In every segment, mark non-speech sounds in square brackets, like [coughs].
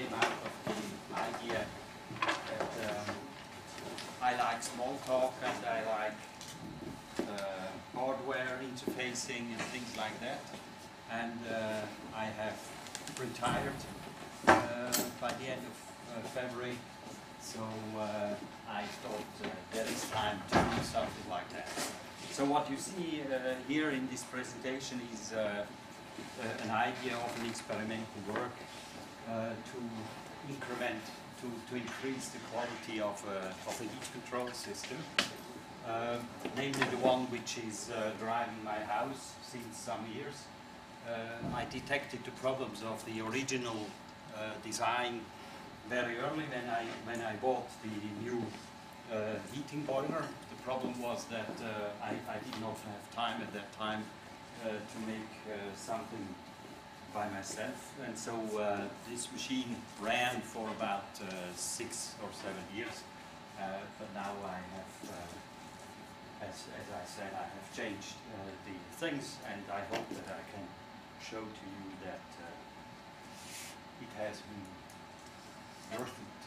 came out of the idea that um, I like Smalltalk and I like uh, hardware interfacing and things like that. And uh, I have retired uh, by the end of uh, February, so uh, I thought uh, there is time to do something like that. So what you see here in this presentation is an idea of an experimental work to increment, to, to increase the quality of a, of a heat control system, uh, namely the one which is uh, driving my house since some years. Uh, I detected the problems of the original uh, design very early when I, when I bought the new uh, heating boiler. The problem was that uh, I, I did not have time at that time uh, to make uh, something by myself, and so uh, this machine ran for about uh, six or seven years. Uh, but now I have, uh, as, as I said, I have changed uh, the things, and I hope that I can show to you that uh, it has been worth it.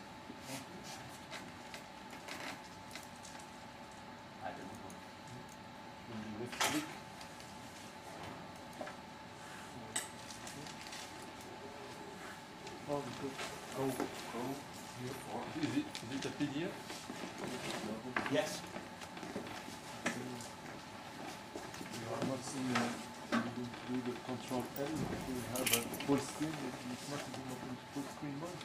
I don't know. Oh, we could Go, go here for. Is it, is it a PDF? Yes. You are not seeing uh, do the control L we have a full screen, it's not even open full screen mode.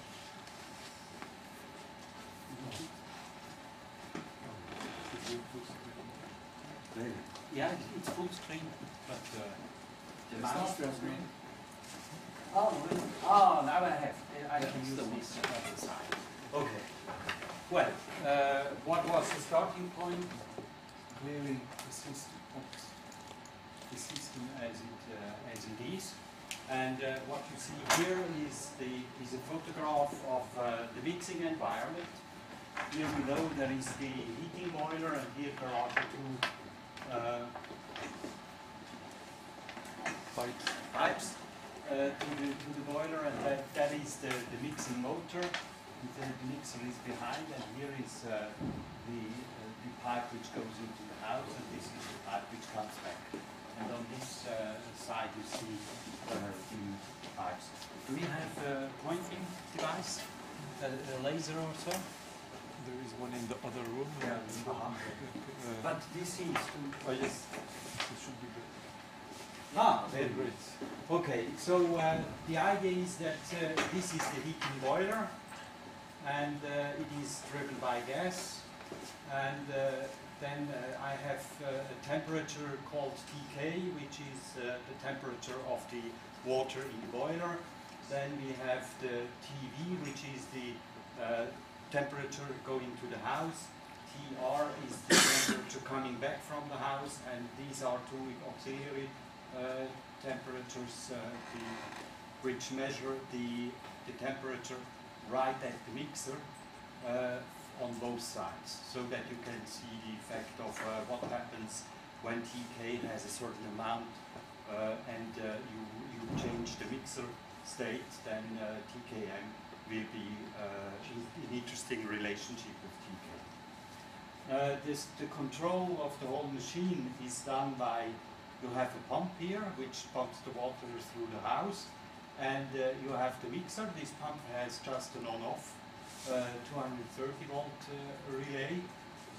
Yeah, it's full screen, but uh, the mouse screen. Oh, really? Oh, now I have. I can use this other. Okay. Well, uh, what was the starting point? Clearly, the system, oops, the system as it uh, as it is. And uh, what you see here is the is a photograph of uh, the mixing environment. Here below there is the heating boiler, and here there are the two uh, Pipe. pipes uh, to, the, to the boiler, and that, that is the, the mixing motor. The mixer is behind, and here is uh, the, uh, the pipe which goes into the house, and this is the pipe which comes back. And on this uh, side, you see uh, the pipes. Do we have a pointing device, a, a laser or so? There is one in the other room. Yeah, uh, uh-huh. [laughs] uh, But this is to. Oh yes, it should be. Ah, very good. Okay, so uh, the idea is that uh, this is the heating boiler and uh, it is driven by gas and uh, then uh, I have uh, a temperature called TK which is the temperature of the water in the boiler then we have the TV which is the temperature going to the house TR is the temperature coming back from the house and these are two auxiliary temperatures uh, the, which measure the, the temperature right at the mixer uh, on both sides so that you can see the effect of uh, what happens when TK has a certain amount uh, and uh, you, you change the mixer state then uh, TKM will be uh, in interesting relationship with TK. Uh, this, the control of the whole machine is done by you have a pump here which pumps the water through the house and uh, you have the mixer. This pump has just an on-off uh, 230 volt uh, relay.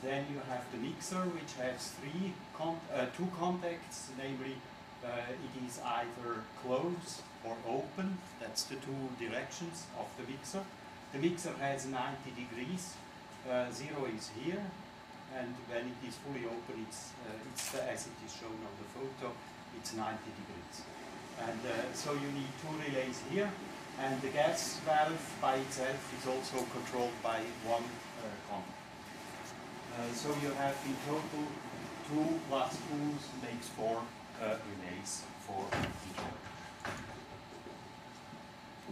Then you have the mixer which has three con- uh, two contacts, namely uh, it is either closed or open. That's the two directions of the mixer. The mixer has 90 degrees. Uh, zero is here, and when it is fully open, it's, uh, it's as it is shown on the photo, it's 90 degrees. And uh, so you need two relays here, and the gas valve by itself is also controlled by one uh, contact. Uh, so you have in total two plus two makes four uh, relays for each one.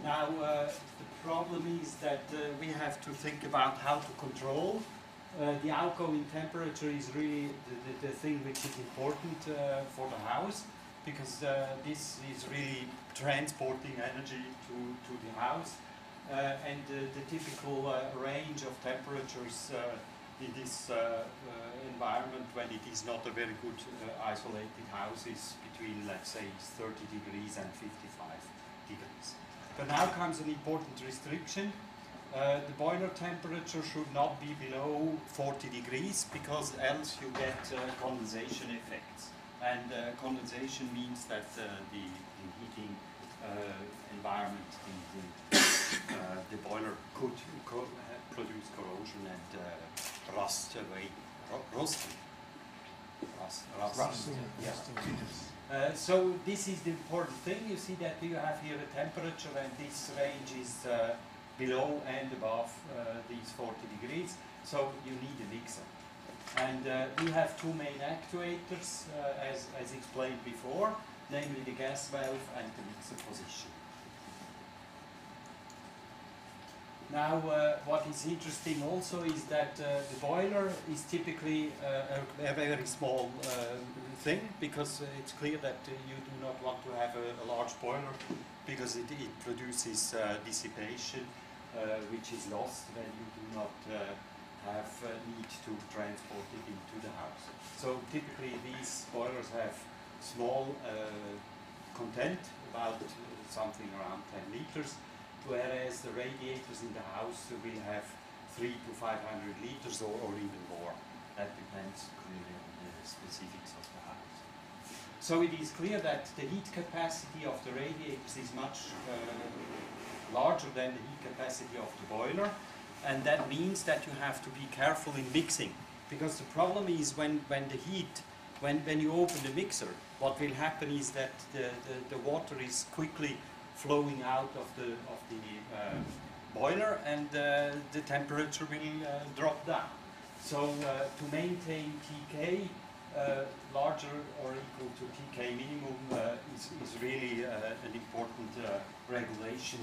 Now, uh, the problem is that uh, we have to think about how to control. Uh, the outgoing temperature is really the, the, the thing which is important uh, for the house because uh, this is really transporting energy to, to the house. uh, and the typical uh, range of temperatures in this environment when it is not a very good isolated house is between, let's say, 30 degrees and 55 degrees. But now comes an important restriction. Uh, the boiler temperature should not be below 40 degrees because else you get uh, condensation effects. And uh, condensation means that uh, the, the heating uh, environment, the, the, uh, the boiler could co- produce corrosion and uh, rust away, ru- rusting. Rust, rust. Yeah. Uh, so this is the important thing. You see that you have here a temperature, and this range is uh, below and above uh, these 40 degrees. So you need a mixer. And uh, we have two main actuators, uh, as, as explained before, namely the gas valve and the mixer position. Now, uh, what is interesting also is that uh, the boiler is typically uh, a, a very small thing because it's clear that you do not want to have a, a large boiler because it, it produces dissipation which is lost when you do not uh, have uh, need to transport it into the house. So typically these boilers have small uh, content, about uh, something around 10 liters, whereas the radiators in the house will have 3 to 500 liters or, or even more. That depends clearly on the specifics of the house. So it is clear that the heat capacity of the radiators is much uh, larger than the heat capacity of the boiler, and that means that you have to be careful in mixing, because the problem is when, when the heat, when, when you open the mixer, what will happen is that the, the, the water is quickly flowing out of the, of the uh, boiler and uh, the temperature will uh, drop down. So uh, to maintain TK larger or equal to TK minimum uh, is, is really uh, an important uh, regulation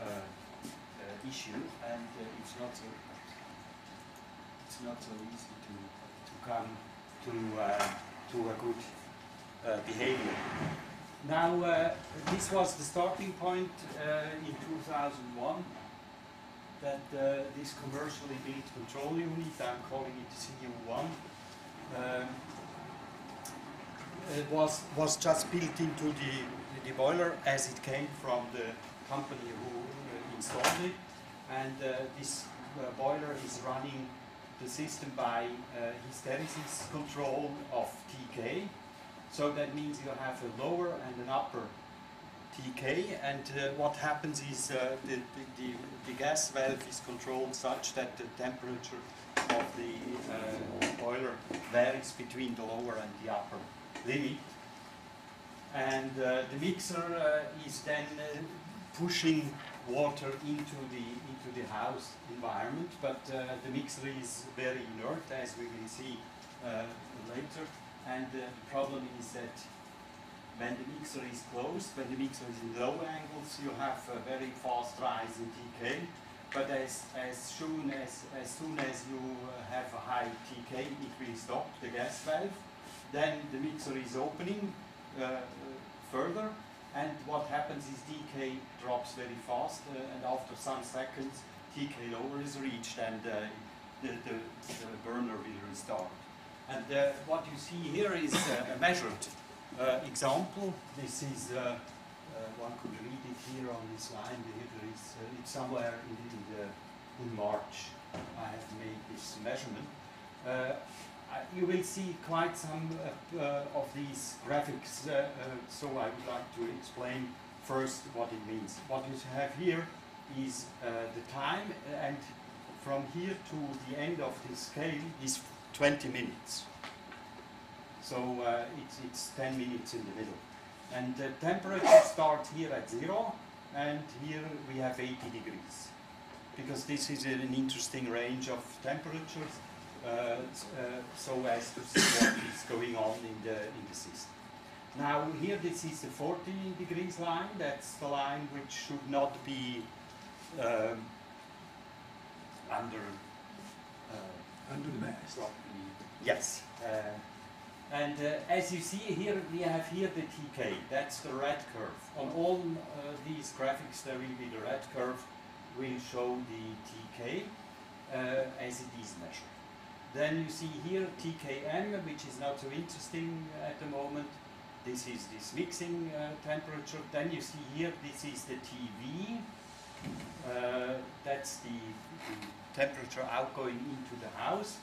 uh, uh, issue and uh, it's not so it's not so easy to, to come to, uh, to a good uh, behavior. Now, uh, this was the starting point uh, in 2001 that uh, this commercially built control unit, I'm calling it CU1, um, it was, was just built into the, the boiler as it came from the company who uh, installed it. And uh, this uh, boiler is running the system by uh, hysteresis control of TK. So that means you have a lower and an upper TK, and uh, what happens is uh, the, the, the, the gas valve is controlled such that the temperature of the uh, boiler varies between the lower and the upper limit. And uh, the mixer uh, is then uh, pushing water into the, into the house environment, but uh, the mixer is very inert, as we will see later. And the problem is that when the mixer is closed, when the mixer is in low angles, you have a very fast rise in TK. But as, as, soon as, as soon as you have a high TK, it will stop the gas valve. Then the mixer is opening uh, further, and what happens is TK drops very fast, uh, and after some seconds, TK lower is reached, and uh, the, the, the burner will restart. And uh, what you see here is a measured example. This is, uh, one could read it here on this line. Here is, uh, it's somewhere in, in, the, in March. I have made this measurement. Uh, you will see quite some uh, uh, of these graphics, uh, so I would like to explain first what it means. What you have here is the time, and from here to the end of this scale is 20 minutes. So uh, it's, it's 10 minutes in the middle. And the temperature starts here at zero, and here we have 80 degrees. Because this is an interesting range of temperatures, so as to see what is going on in the, in the system. Now here this is the 40 degrees line, that's the line which should not be um, under uh, Under the mast. Yes. Uh, and uh, as you see here, we have here the TK. That's the red curve. On all uh, these graphics, there will be the red curve will show the TK uh, as it is measured. Then you see here TKM, which is not so interesting at the moment. This is this mixing uh, temperature. Then you see here, this is the TV. Uh, that's the, the temperature outgoing into the house.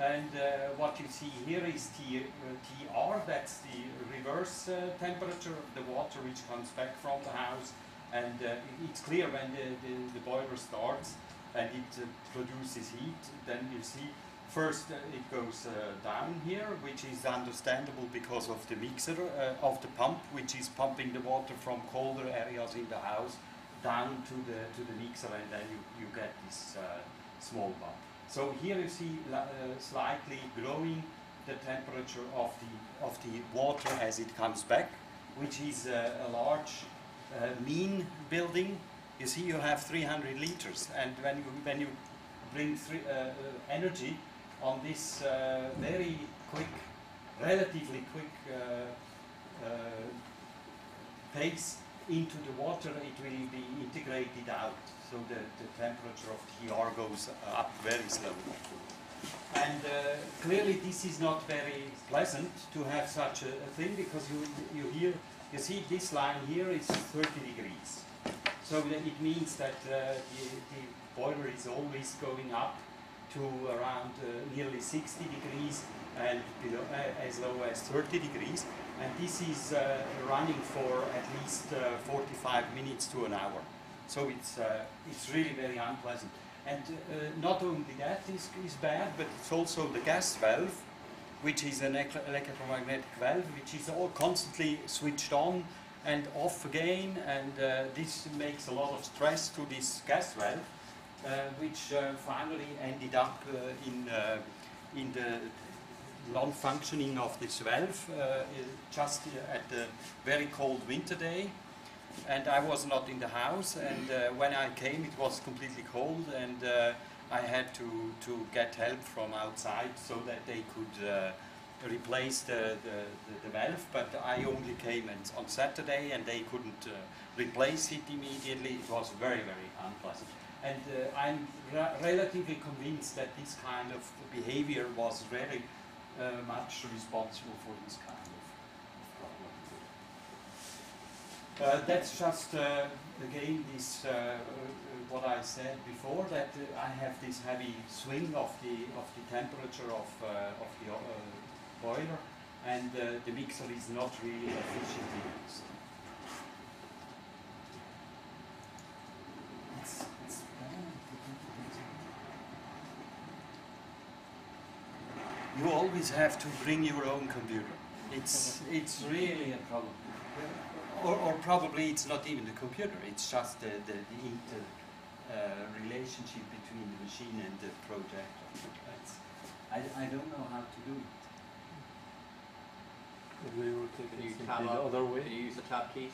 And uh, what you see here is T, uh, TR, that's the reverse uh, temperature of the water which comes back from the house. And uh, it's clear when the, the, the boiler starts and it produces heat, then you see first uh, it goes down here, which is understandable because of the mixer of the pump, which is pumping the water from colder areas in the house down to the, to the mixer and then you, you get this small bump. So here you see uh, slightly growing the temperature of the, of the water as it comes back, which is uh, a large uh, mean building. You see you have 300 liters and when you, when you bring three, uh, uh, energy on this uh, very quick, relatively quick pace into the water, it will be integrated out so the, the temperature of the TR goes up very slowly. And uh, clearly this is not very pleasant to have such a, a, thing because you, you hear, you see this line here is 30 degrees. So it means that uh, the, the, boiler is always going up to around uh, nearly 60 degrees and below, uh, as low as 30 degrees. And this is uh, running for at least uh, 45 minutes to an hour. So it's, it's really very unpleasant. And not only that is, is bad, but it's also the gas valve, which is an electromagnetic valve, which is all constantly switched on and off again, and uh, this makes a lot of stress to this gas valve, which uh, finally ended up uh, in, in the non-functioning of this valve just at the very cold winter day. And I was not in the house and uh, when I came it was completely cold and uh, I had to, to get help from outside so that they could uh, replace the, the, the, valve but I only came on Saturday and they couldn't uh, replace it immediately. It was very very unpleasant and uh, I'm relatively convinced that this kind of behavior was very uh, much responsible for this kind. Of problem. Uh, that's just uh, again this uh, uh what I said before that I have this heavy swing of the of the temperature of of the boiler, and the mixer is not really efficiently used. You always have to bring your own computer. It's it's really a problem or, or, probably it's not even the computer, it's just the, the, the inter uh, relationship between the machine and the projector. I, I don't know how to do it. We will take Can you it tab the up? other way. Can you use the tab keys?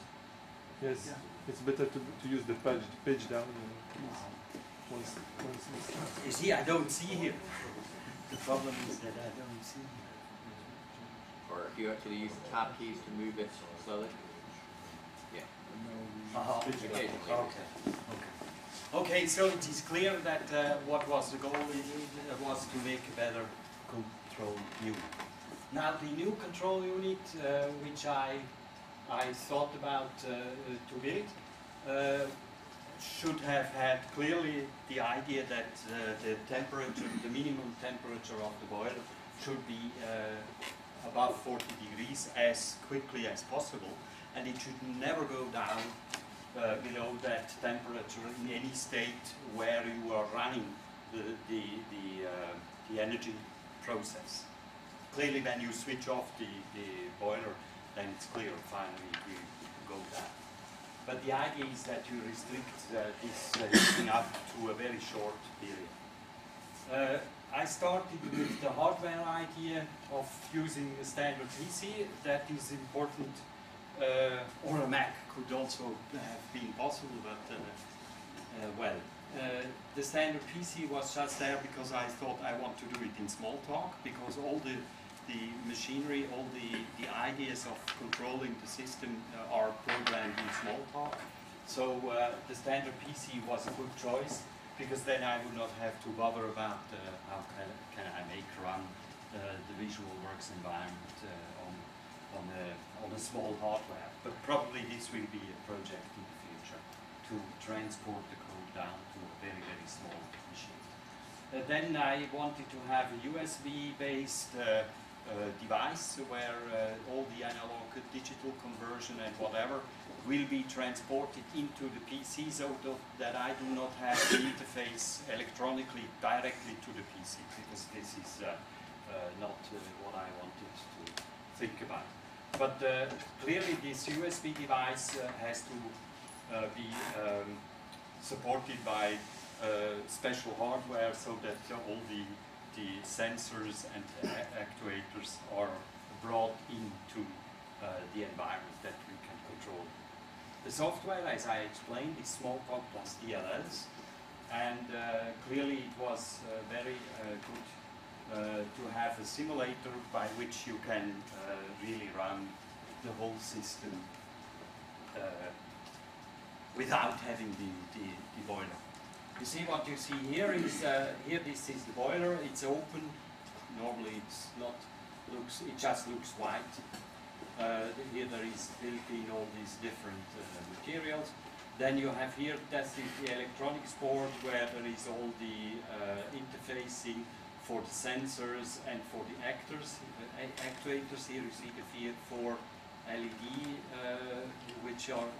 Yes, Yeah. it's better to, to use the page, page down. Uh, once, once You see, I don't see here. The problem is that I don't see. Or if you actually use the tab keys to move it slowly? Yeah. Uh-huh. Occasionally. Okay. Okay. Okay, so it is clear that uh, what was the goal uh, was to make a better control unit. Now the new control unit, uh, which I I thought about uh, to build, uh, should have had clearly the idea that uh, the temperature, the minimum temperature of the boiler, should be above 40 degrees as quickly as possible and it should never go down uh, below that temperature in any state where you are running the, the, the, uh, the energy process. Clearly when you switch off the, the boiler then it's clear finally you go down. But the idea is that you restrict uh, this uh, heating up to a very short period. Uh, I started with the hardware idea of using a standard PC. That is important uh, or a Mac could also have been possible, but uh, uh, well, the standard PC was just there because I thought I want to do it in Smalltalk because all the the machinery, all the, the ideas of controlling the system uh, are programmed in Smalltalk. So uh, the standard PC was a good choice because then I would not have to bother about uh, how can, can I make run uh, the Visual Works environment uh, on, on, a, on a small hardware. But probably this will be a project in the future to transport the code down to a very, very small machine. Uh, then I wanted to have a USB-based uh, device where uh, all the analog digital conversion and whatever will be transported into the PC so that I do not have the interface electronically directly to the PC because this is uh, uh, not what I wanted to think about. But clearly this USB device has to be um, supported by uh, special hardware so that uh, all the, the sensors and actuators are brought into uh, the environment that we can control. The software, as I explained, is Smalltalk plus DLLs, and uh, clearly it was uh, very uh, good uh, to have a simulator by which you can uh, really run the whole system without having the, the, the boiler. You see what you see here is uh, here this is the boiler. It's open. Normally it's not looks it just looks white. Uh, here there is built in all these different uh, materials. Then you have here that's the, the electronics board where there is all the uh, interfacing for the sensors and for the actors, uh, actuators. Here you see the fear four LED uh, which are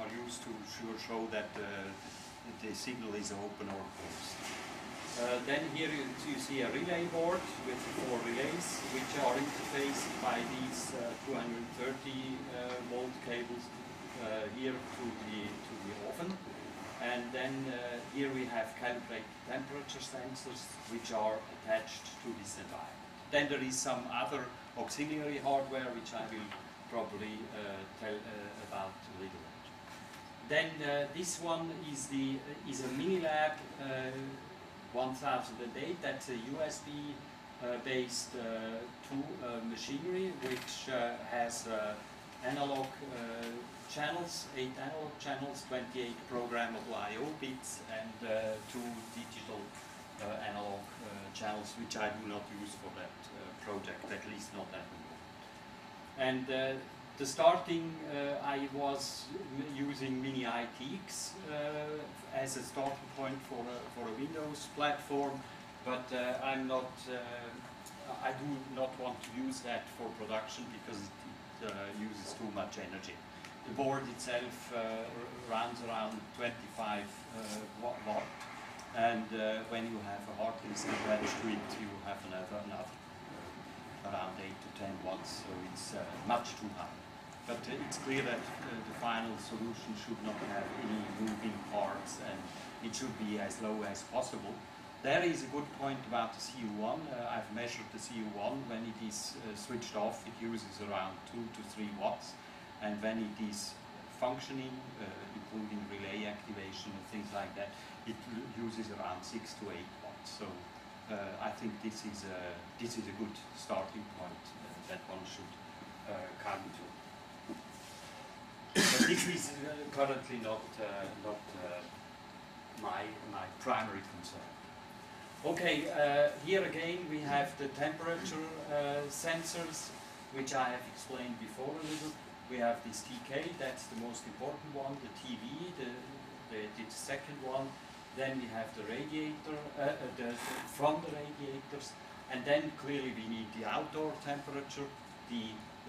are used to sure show that the signal is open or closed. Uh, then here you, you see a relay board with four relays which are interfaced by these uh, 230 uh, volt cables uh, here to the to the oven. And then uh, here we have calibrated temperature sensors which are attached to this environment. Then there is some other auxiliary hardware which I will probably uh, tell about a little. Then uh, this one is the is a Minilab uh, 1008. That's a USB uh, based uh, tool uh, machinery which uh, has analog channels, eight analog channels, 28 programmable I/O bits, and two digital analog channels, which I do not use for that project, at least not at the moment. And the starting, uh, I was using Mini ITX uh, as a starting point for a, for a Windows platform, but uh, I'm not, uh, I do not want to use that for production because it, uh, uses too much energy. The board itself uh, runs around 25 uh, watt, and when you have a hard disk attached to it, you have another, another around 8 to 10 watts, so it's much too high. But it's clear that uh, the final solution should not have any moving parts and it should be as low as possible. There is a good point about the CU1. Uh, I've measured the CU1. When it is uh, switched off, it uses around 2 to 3 watts. And when it is functioning, uh, including relay activation and things like that, it uses around 6 to 8 watts. So uh, I think this is a, this is a good starting point uh, that one should come to. This is currently not, uh, not uh, my, my primary concern. Okay, uh, here again we have the temperature uh, sensors, which I have explained before a little. We have this TK, that's the most important one, the TV, the, the, the second one. Then we have the radiator, uh, uh, the, the, from the radiators, and then clearly we need the outdoor temperature, the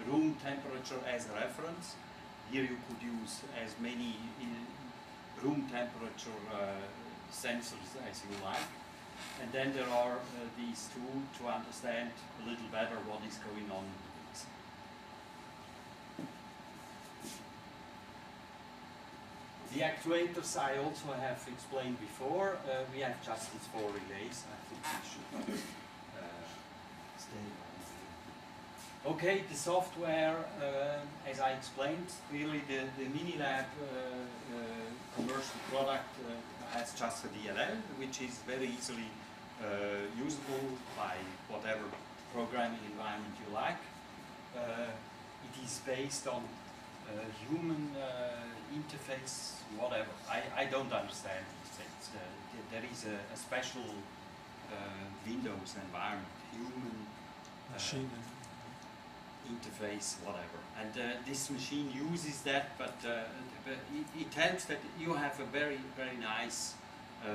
room temperature as a reference. Here you could use as many uh, room temperature uh, sensors as you like. And then there are uh, these two to understand a little better what is going on. the actuators I also have explained before. Uh, we have just these four relays. I think we should uh, stay. Okay, the software, uh, as I explained, clearly the, the Minilab uh, uh, commercial product uh, has just a DLL, which is very easily uh, usable by whatever programming environment you like. It is based on human interface, whatever. I, I don't understand these things. There is a, a special Windows environment, human Machine. Interface, whatever. And uh, this machine uses that, but, uh, but it, it helps that you have a very, very nice uh,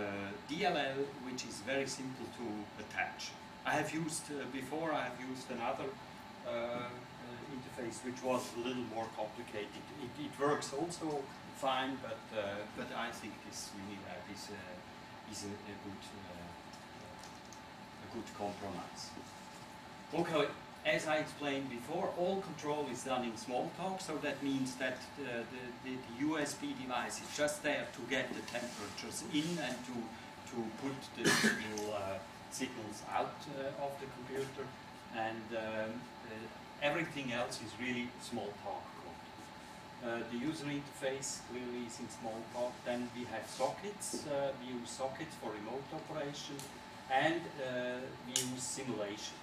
DLL, which is very simple to attach. I have used uh, before. I have used another uh, uh, interface which was a little more complicated. It, it works also fine, but but I think this Unilab is is a, a good a good compromise. Okay, as I explained before, all control is done in Smalltalk, so that means that uh, the, the, the USB device is just there to get the temperatures in and to, to put the signal, uh, signals out uh, of the computer, and um, uh, everything else is really Smalltalk code. Uh, the user interface clearly is in Smalltalk. Then we have sockets. We use sockets for remote operation, and we use simulation.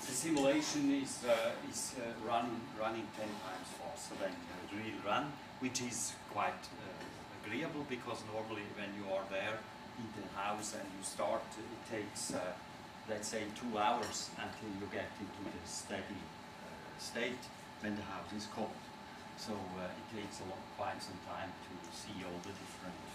The simulation is, uh, is uh, run, running 10 times faster than the real run, which is quite uh, agreeable because normally when you are there in the house and you start, it takes, uh, let's say, two hours until you get into the steady uh, state when the house is cold. So uh, it takes a lot, quite some time to see all the different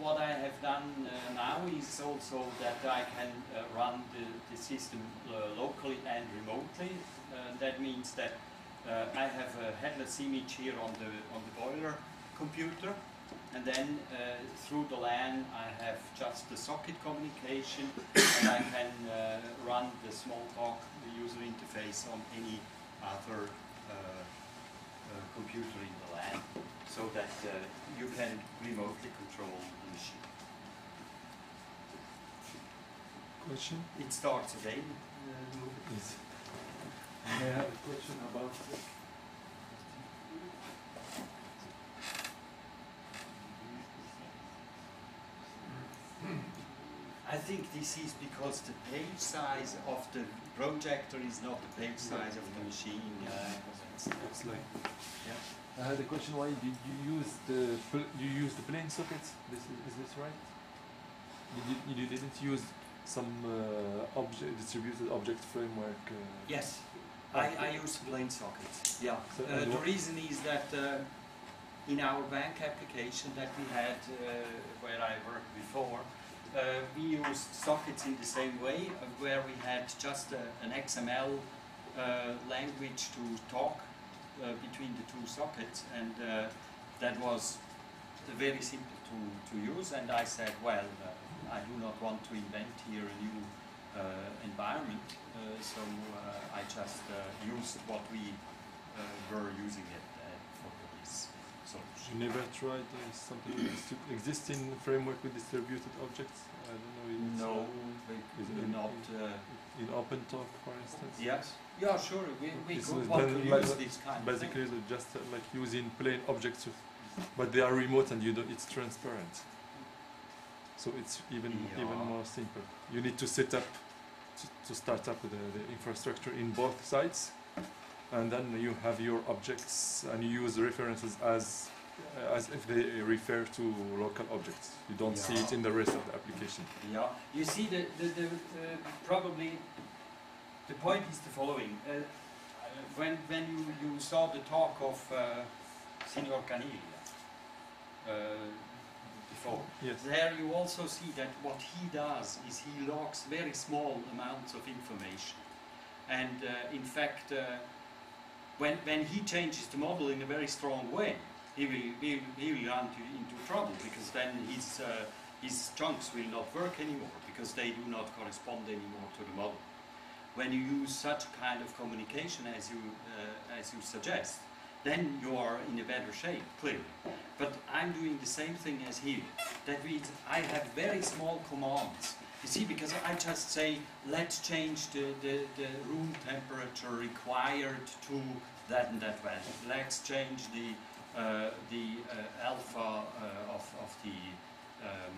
what I have done uh, now is also that I can uh, run the, the system uh, locally and remotely. Uh, that means that uh, I have a headless image here on the on the boiler computer, and then uh, through the LAN I have just the socket communication, and I can uh, run the Smalltalk, the user interface on any other uh, uh, computer so that uh, you can remotely control the machine. Question? It starts again. Uh, Yes. I have a question about I think this is because the page size of the projector is not the page size of the machine. Uh, that's, that's like, yeah. I had a question. Why did you use the you use the plain sockets? This is, is this right? You, did, you didn't use some uh, object distributed object framework. Uh, Yes, I, I use plain sockets. Yeah. So, Uh, the reason is that uh, in our bank application that we had uh, where I worked before, uh, we used sockets in the same way, uh, where we had just a, an XML uh, language to talk between the two sockets, and uh, that was very simple to, to use. And I said, well, uh, I do not want to invent here a new uh, environment, uh, so uh, I just uh, used what we uh, were using it uh, for this solution. you never tried uh, something exi- existing framework with distributed objects. I don't know. No, uh, we Is we it- not. Uh, in OpenTalk, for instance. yes. Yeah, sure. We, we It's could want to use this kind Basically, of thing. they're just uh, like using plain objects, but they are remote and you don't, it's transparent. So it's even even more simple. You need to set up to, to start up the, the infrastructure in both sides, and then you have your objects and you use references as uh, as if they refer to local objects. You don't see it in the rest of the application. Yeah. You see, the, the, the uh, probably the point is the following. Uh, when when you, you saw the talk of uh, Signor Caniglia uh, before, Yes. There you also see that what he does is he logs very small amounts of information. And uh, in fact, uh, when, when he changes the model in a very strong way, he will, he, will- he will run to, into trouble because then his, uh, his chunks will not work anymore because they do not correspond anymore to the model. When you use such kind of communication as you, uh, as you suggest, then you are in a better shape, clearly. But I'm doing the same thing as he. That means I have very small commands. You see, because I just say, let's change the, the, the room temperature required to that and that value. Let's change the, uh, the uh, alpha uh, of, of the um.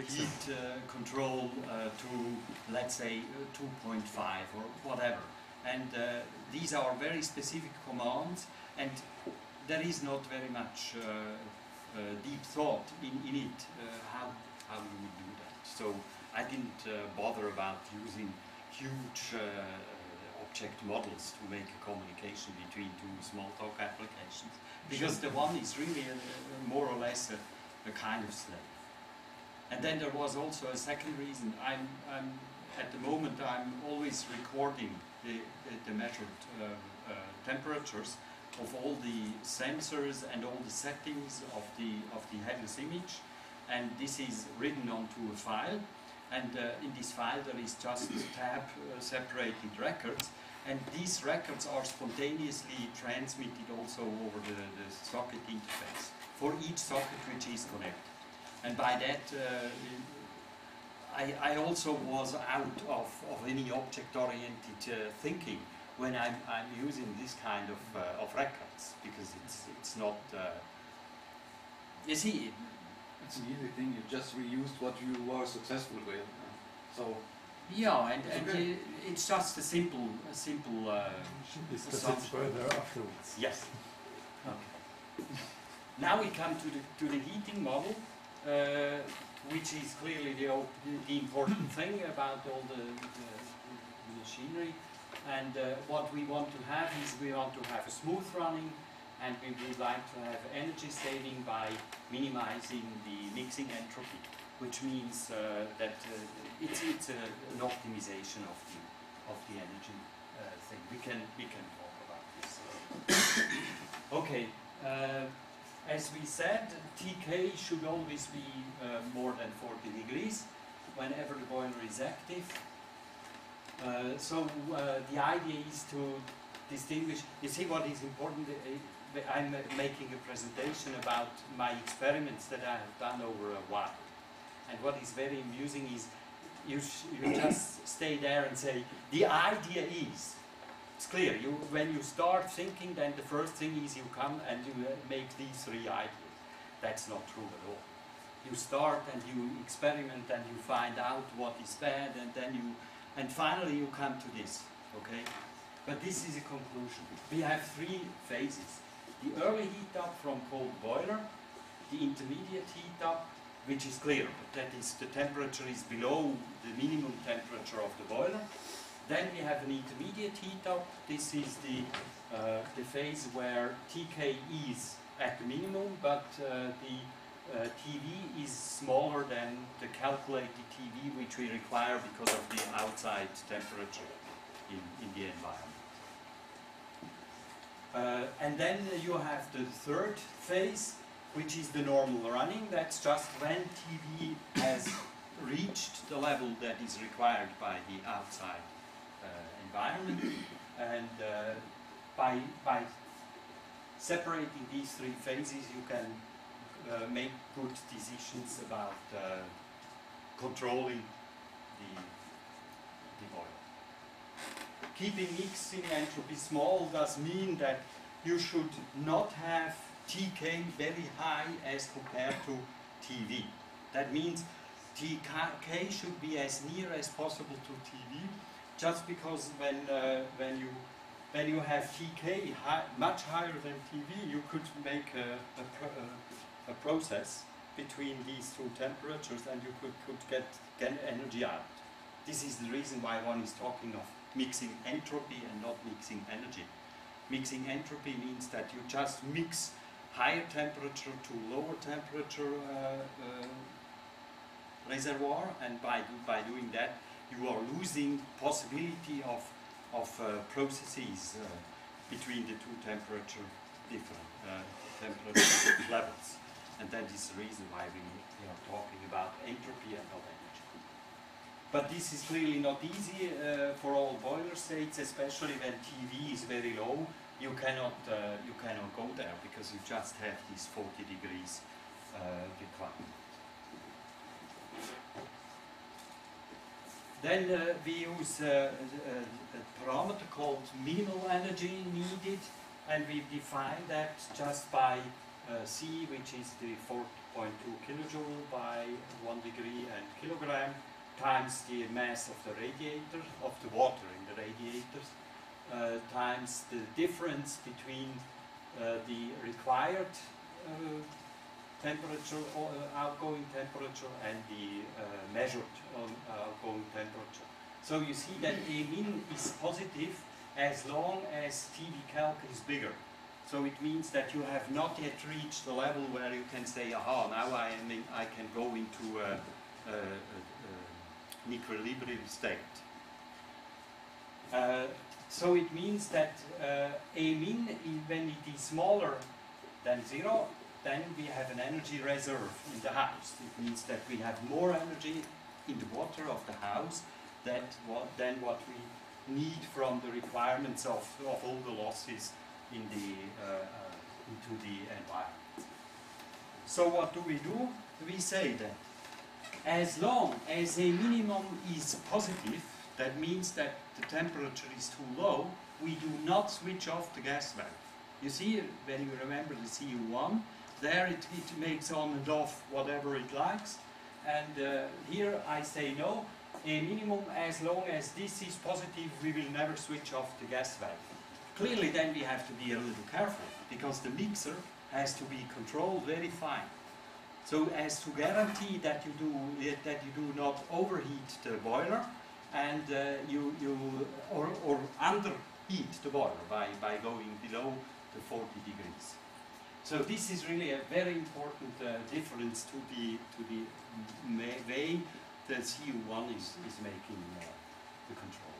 Heat uh, control uh, to, let's say, uh, 2.5 or whatever. And uh, these are very specific commands, and there is not very much uh, uh, deep thought in, in it uh, how, how you would do that. So I didn't uh, bother about using huge uh, object models to make a communication between two Smalltalk applications because the one is really a, a more or less a, a kind of slave. And then there was also a second reason. I'm, I'm at the moment I'm always recording the, the, measured uh, uh, temperatures of all the sensors and all the settings of the of the headless image, and this is written onto a file. And uh, in this file there is just tab uh, separated records, and these records are spontaneously transmitted also over the, the socket interface for each socket which is connected. And by that, uh, I, I also was out of, of any object-oriented uh, thinking when I'm, I'm using this kind of, uh, of records because it's, it's not. Uh, you see, It's an easy thing. You just reused what you were successful with. So yeah, and, and Okay. it's just a simple, a simple. Uh, Discuss it further afterwards. Yes. [laughs] Okay. Now we come to the, to the heating model, uh, which is clearly the, the important [clears throat] thing about all the, the, the machinery. And uh, what we want to have is we want to have a smooth running and we would like to have energy saving by minimizing the mixing entropy, which means uh, that uh, it's, it's a, an optimization of the, of the energy uh, thing. We can, we can talk about this. [coughs] Okay, uh, as we said, TK should always be uh, more than 40 degrees whenever the boiler is active. Uh, so uh, the idea is to distinguish, you see what is important, uh, I'm uh, making a presentation about my experiments that I have done over a while. And what is very amusing is you, you just stay there and say, the idea is, it's clear. You, when you start thinking, then the first thing is you come and you uh, make these three ideas. That's not true at all. You start and you experiment and you find out what is bad, and then you, and finally you come to this. Okay, but this is a conclusion. We have three phases: the early heat up from cold boiler, the intermediate heat up, which is clear. That is the temperature is below the minimum temperature of the boiler. Then we have an intermediate heat up. This is the, uh, the phase where TK is at the minimum, but uh, the uh, TV is smaller than the calculated TV which we require because of the outside temperature in, in the environment. Uh, and then you have the third phase, which is the normal running. That's just when TV has reached the level that is required by the outside environment, and uh, by by separating these three phases, you can uh, make good decisions about uh, controlling the the boiler. Keeping mixing entropy small does mean that you should not have TK very high as compared to TV. That means TK should be as near as possible to TV, just because when uh, when you when you have TK high, much higher than TV, you could make a, a, a process between these two temperatures, and you could, could get get energy out. This is the reason why one is talking of mixing entropy and not mixing energy. Mixing entropy means that you just mix higher temperature to lower temperature uh, uh, reservoir, and by, by doing that, you are losing possibility of, of uh, processes uh, between the two temperature different uh, temperature [coughs] levels. And that is the reason why we, are talking about entropy and not energy. But this is clearly not easy uh, for all boiler states, especially when TV is very low. You cannot, uh, you cannot go there because you just have this 40 degrees uh, requirement. Then uh, we use uh, a, a parameter called minimal energy needed, and we define that just by uh, C, which is the 4.2 kilojoule by 1 degree and kilogram, times the mass of the radiator, of the water in the radiators, uh, times the difference between uh, the required uh, temperature, or, uh, outgoing temperature, and the uh, measured um, outgoing temperature. So you see that A min is positive as long as TV calc is bigger. So it means that you have not yet reached the level where you can say, aha, now I, am in, I can go into a, a, a, equilibrium state. Uh, so it means that uh, A min, when it is smaller than zero, then we have an energy reserve in the house. It means that we have more energy in the water of the house that what, than what we need from the requirements of, of all the losses in the, uh, uh, into the environment. So what do we do? We say that as long as a minimum is positive, that means that the temperature is too low, we do not switch off the gas valve. You see, when you remember the CU1, there it, it makes on and off whatever it likes. And uh, here I say no, a minimum as long as this is positive, we will never switch off the gas valve. Clearly then we have to be a little careful because the mixer has to be controlled very fine. So as to guarantee that you do that you do not overheat the boiler and uh, you, you or, or underheat the boiler by, by going below the 40 degrees. So this is really a very important uh, difference to the to the way that CU1 is, is making uh, the control.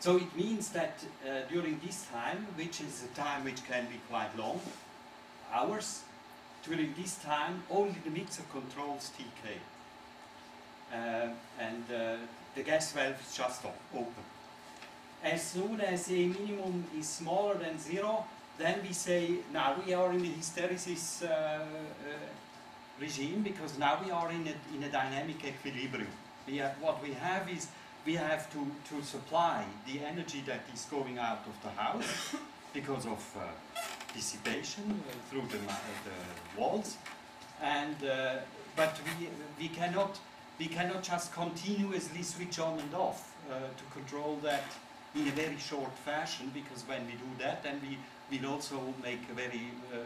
So it means that uh, during this time, which is a time which can be quite long, hours, during this time only the mixer controls TK. Uh, and uh, the gas valve is just open. As soon as a minimum is smaller than zero, then we say now we are in the hysteresis uh, uh, regime because now we are in a, in a dynamic equilibrium. We have, what we have is we have to, to supply the energy that is going out of the house [coughs] because of uh, dissipation uh, through the, uh, the walls, and but we we cannot we cannot just continuously switch on and off to control that in a very short fashion because when we do that, then we will also make a very uh,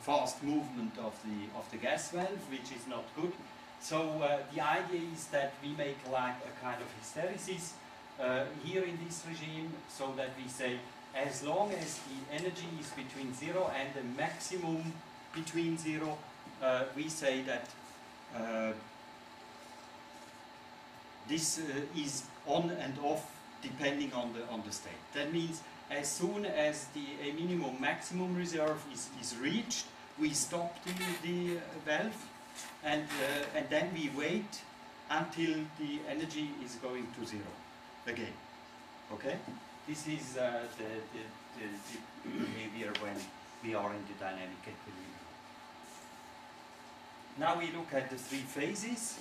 fast movement of the of the gas valve, which is not good. So uh, the idea is that we make like a kind of hysteresis uh, here in this regime, so that we say as long as the energy is between zero and the maximum between zero, uh, we say that uh, this uh, is on and off depending on the on the state. That means as soon as the minimum maximum reserve is, is reached, we stop the, the valve and uh, and then we wait until the energy is going to zero again. Okay? This is uh, the, the, the behavior when we are in the dynamic equilibrium. Now we look at the three phases.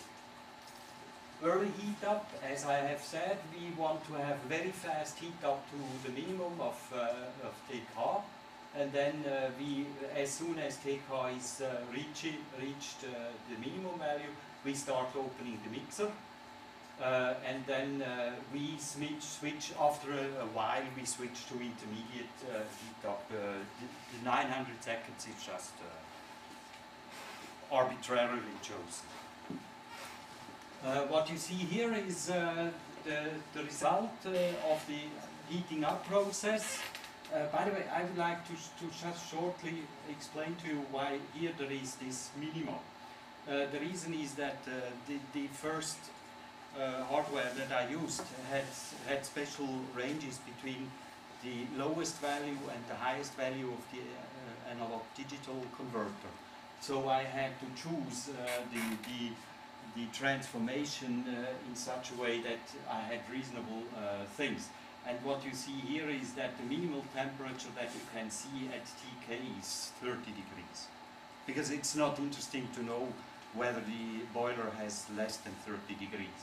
Early heat up, as I have said, we want to have very fast heat up to the minimum of, uh, of TK. And then uh, we, as soon as TK is uh, reach, reached uh, the minimum value, we start opening the mixer. Uh, and then uh, we switch, switch after a, a while, we switch to intermediate heat up. The, the 900 seconds is just arbitrarily chosen. Uh, what you see here is uh, the, the result uh, of the heating up process. Uh, by the way, I would like to, to just shortly explain to you why here there is this minimum. Uh, the reason is that uh, the, the first hardware that I used had, had special ranges between the lowest value and the highest value of the analog digital converter. So I had to choose the, the the transformation uh, in such a way that I had reasonable uh, things. And what you see here is that the minimal temperature that you can see at TK is 30 degrees. Because it's not interesting to know whether the boiler has less than 30 degrees.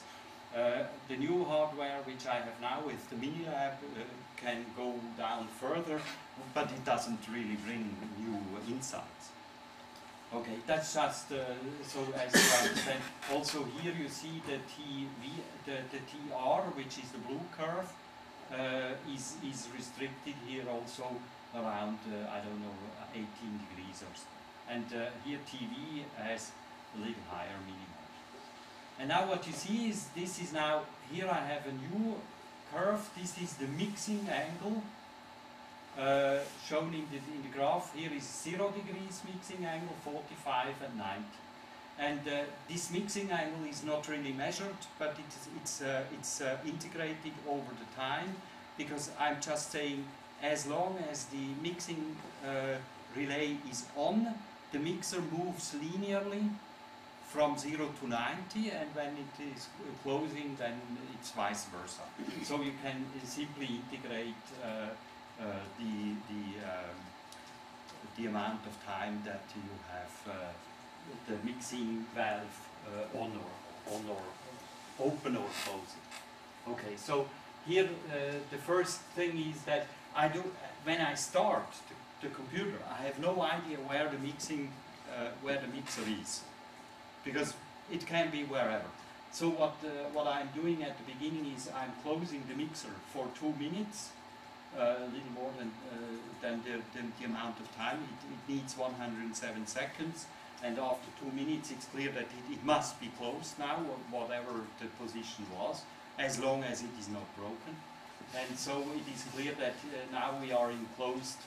Uh, the new hardware which I have now with the Minilab uh, can go down further, but it doesn't really bring new insights. Okay, that's just uh, so as you understand. Also here you see the TV, the, the TR, which is the blue curve, uh, is, is restricted here also around, uh, I don't know, uh, 18 degrees or so. And uh, here TV has a little higher minimum. And now what you see is this is now, here I have a new curve, this is the mixing angle uh, shown in the, in the graph. Here is 0 degrees mixing angle, 45 and 90. And uh, this mixing angle is not really measured, but it's, it's, uh, it's integrated over the time because I'm just saying as long as the mixing relay is on, the mixer moves linearly from 0 to 90 and when it is closing then it's vice versa. So you can simply integrate uh, the, the, um, the amount of time that you have uh, the mixing valve uh, on or on or open or closing. Okay, so here uh, the first thing is that I do when I start the, the computer, I have no idea where the mixing uh, where the mixer is because it can be wherever. So what uh, what I'm doing at the beginning is I'm closing the mixer for two minutes, uh, a little more than uh, than the, the, the amount of time. It, it needs 107 seconds, and after two minutes, it's clear that it, it must be closed now, whatever the position was, as long as it is not broken. And so it is clear that uh, now we are in closed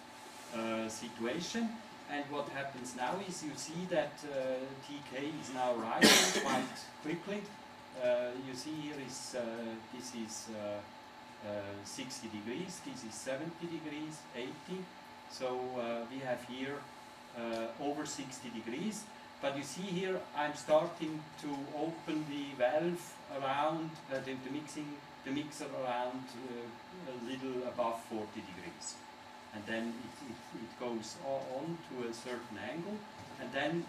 uh, situation. And what happens now is you see that uh, TK is now rising [coughs] quite quickly. Uh, you see here is uh, this is uh, uh, 60 degrees, this is 70 degrees, 80. So uh, we have here uh, over 60 degrees. But you see here I'm starting to open the valve around uh, the, the mixing the mixer around uh, a little above 40 degrees. And then it, it, it goes on to a certain angle, and then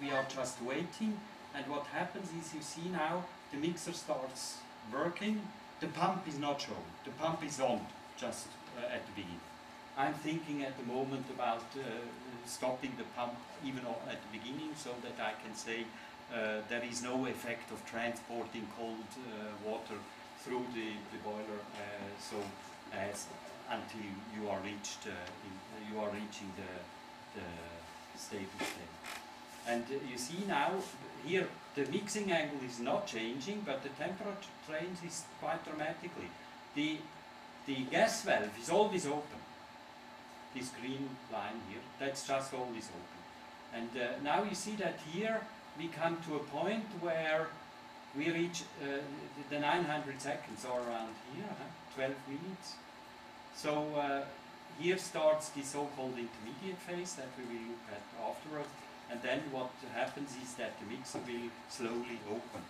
we are just waiting. And what happens is you see now the mixer starts working. The pump is not shown. The pump is on just uh, at the beginning. I'm thinking at the moment about uh, stopping the pump even at the beginning so that I can say uh, there is no effect of transporting cold uh, water through the, the boiler uh, so as until you are reached uh, in, you are reaching the, the stable state. And you see now here the mixing angle is not changing but the temperature changes quite dramatically. The, the gas valve is always open. This green line here, that's just always open. And uh, now you see that here we come to a point where we reach uh, the the 900 seconds or around here, huh? 12 minutes. So uh, here starts the so-called intermediate phase that we will look at afterwards. And then what happens is that the mixer will slowly open.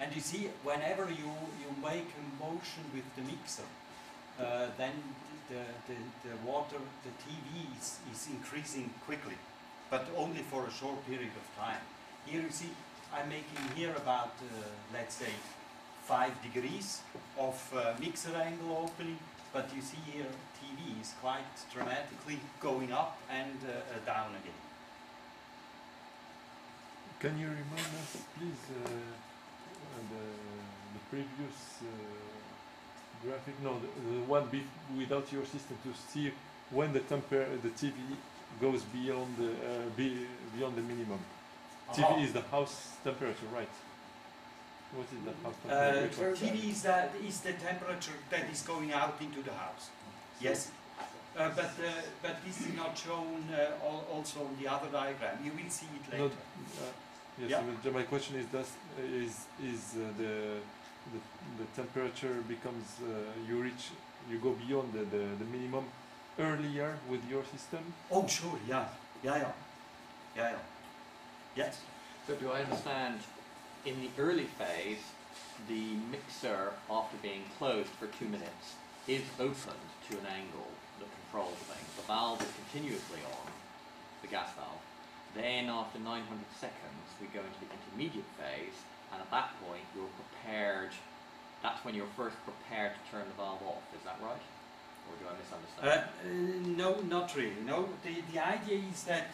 And you see, whenever you, you make a motion with the mixer, uh, then the, the, the water, the TV is, is increasing quickly, but only for a short period of time. Here you see, I'm making here about, uh, let's say, 5 degrees of uh, mixer angle opening, but you see here TV is quite dramatically going up and uh, uh, down again. Can you remind us, please, uh, uh, the, the previous uh, graphic? No, the, the one be without your system to see when the temper the TV goes beyond the uh, be, beyond the minimum. Aha. TV is the house temperature, right? What is the house temperature? TV is, that, is the temperature that is going out into the house. Yes. Uh, but, uh, but this is not shown uh, also on the other diagram. You will see it No, later. uh, yes, Yeah. but my question is: Does is is uh, the, the the temperature becomes uh, you reach you go beyond the, the, the minimum earlier with your system? Oh, sure, yeah. Yeah, yeah. Yeah, yeah. Yes. So do I understand, in the early phase, the mixer, after being closed for two minutes, is opened to an angle that controls things. The valve is continuously on, the gas valve. Then after 900 seconds, we go into the intermediate phase, and at that point, you're prepared, that's when you're first prepared to turn the valve off, is that right? Or do I misunderstand? Uh, uh, no, not really. No, the, the idea is that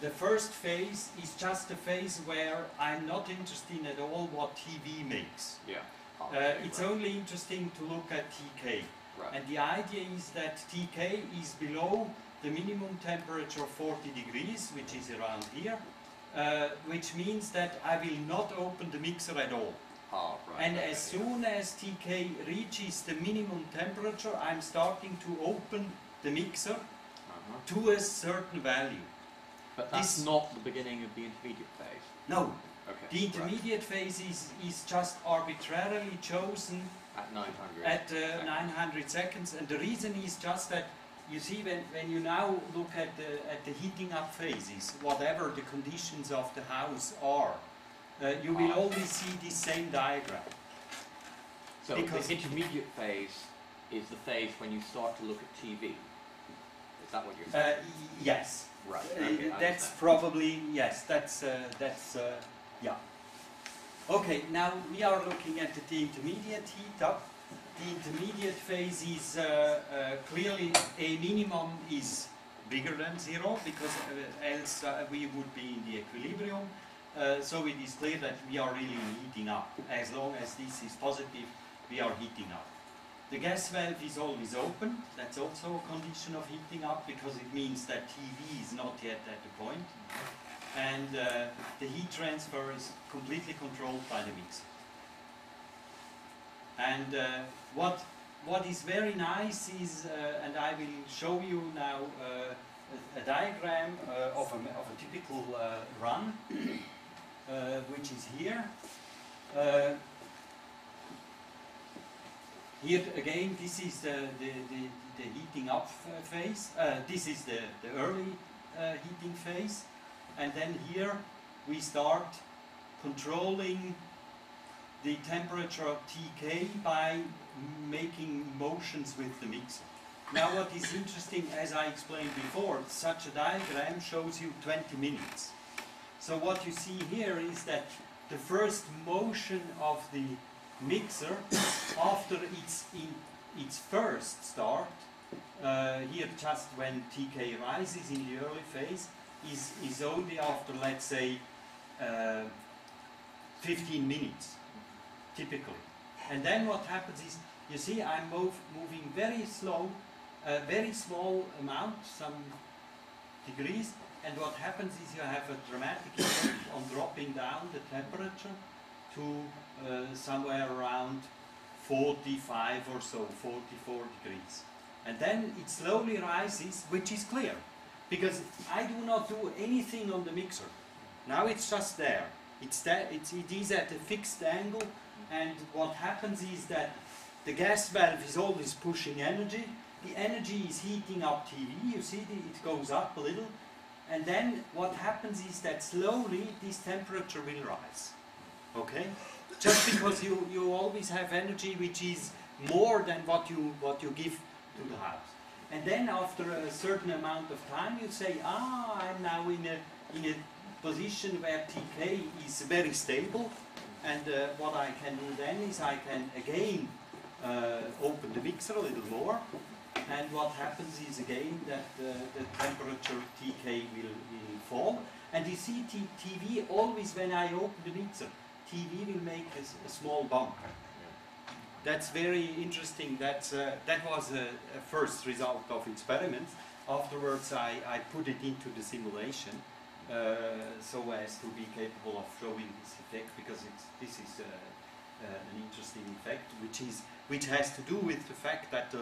the first phase is just a phase where I'm not interested at all what TV makes. yeah. Uh, it's only interesting to look at TK. Right. And the idea is that TK is below the minimum temperature of 40 degrees, which is around here, uh, which means that I will not open the mixer at all. Ah, right. And okay, as yeah. soon as TK reaches the minimum temperature, I'm starting to open the mixer Uh-huh. to a certain value. But that's this- not the beginning of the intermediate phase. No, Okay. the intermediate phase is, is just arbitrarily chosen Right. At 900. at uh, seconds. 900 seconds, and the reason is just that you see when, when you now look at the, at the heating up phases, whatever the conditions of the house are, uh, you will Ah. always see this same diagram. So because- the intermediate phase is the phase when you start to look at TV. Is that what you're Uh, saying? y- yes, right. Uh, Okay, that's probably yes. That's uh, that's uh, yeah. Okay, now we are looking at the intermediate heat up. The intermediate phase is uh, uh, clearly a minimum is bigger than zero because uh, else uh, we would be in the equilibrium. Uh, so it is clear that we are really heating up. As long as this is positive, we are heating up. The gas valve is always open. That's also a condition of heating up because it means that TV is not yet at the point. And uh, the heat transfer is completely controlled by the mixer. And uh, what, what is very nice is, uh, and I will show you now uh, a, a diagram uh, of, a, of a typical run, [coughs] which is here. Here again, this is the, the, the, the heating up phase. Uh, this is the, the early uh, heating phase. And then here we start controlling the temperature of TK by making motions with the mixer. Now what is interesting, as I explained before, such a diagram shows you 20 minutes. So what you see here is that the first motion of the mixer after its in its first start, uh, here just when TK rises in the early phase, is, is only after let's say uh, 15 minutes, typically. And then what happens is, you see I'm move, moving very slow, a very small amount, some degrees, and what happens is you have a dramatic effect on dropping down the temperature to uh, somewhere around 45 or so, 44 degrees. And then it slowly rises, which is clear, because I do not do anything on the mixer. Now it's just there. It's that it's, it is at a fixed angle, and what happens is that the gas valve is always pushing energy. The energy is heating up TV. You see, it goes up a little, and then what happens is that slowly this temperature will rise. Okay, just because you, you always have energy which is more than what you what you give to the house. And then after a certain amount of time, you say, ah, I'm now in a in a position where TK is very stable, and uh, what I can do then is I can again uh, open the mixer a little more, and what happens is again that uh, the temperature TK will, will fall. And you see TV always when I open the mixer, TV will make a small bump. That's very interesting. That's, uh, that was a, a first result of experiments. Afterwards, I, I put it into the simulation uh, so as to be capable of showing this effect because it's, this is uh, uh, an interesting effect which, is, which has to do with the fact that